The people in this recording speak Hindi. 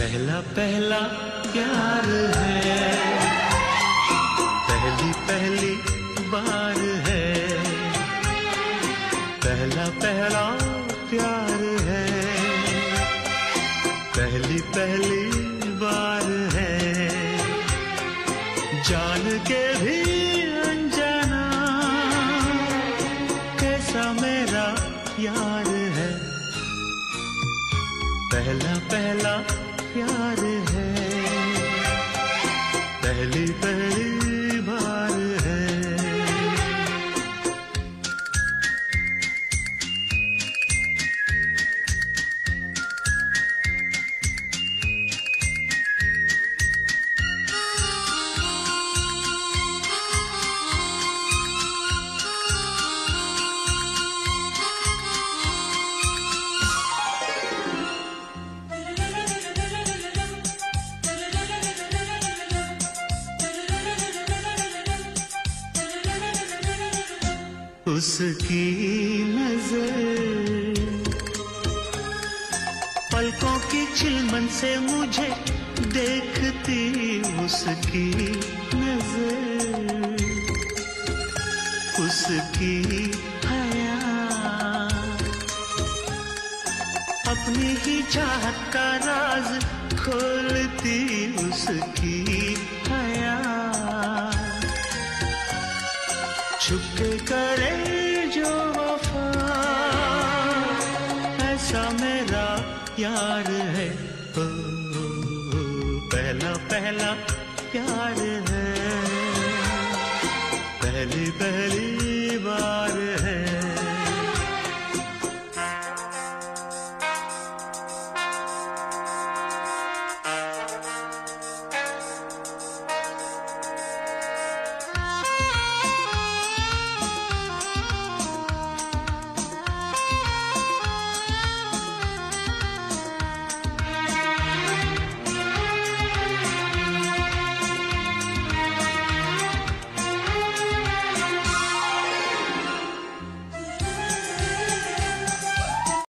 पहला पहला प्यार है। पहली पहली बार है। पहला पहला प्यार है। पहली पहली बार है। जान के भी अनजाना कैसा मेरा यार है। पहला पहला प्यार है। पहली पहली उसकी नज़र। पलकों की चिलमन से मुझे देखती उसकी नज़र। उसकी हया। अपनी ही चाहत का राज खोलती उसकी हया। छुप करे जो वफा ऐसा मेरा यार है। ओ, ओ, ओ, पहला पहला प्यार है। पहली पहली बार है।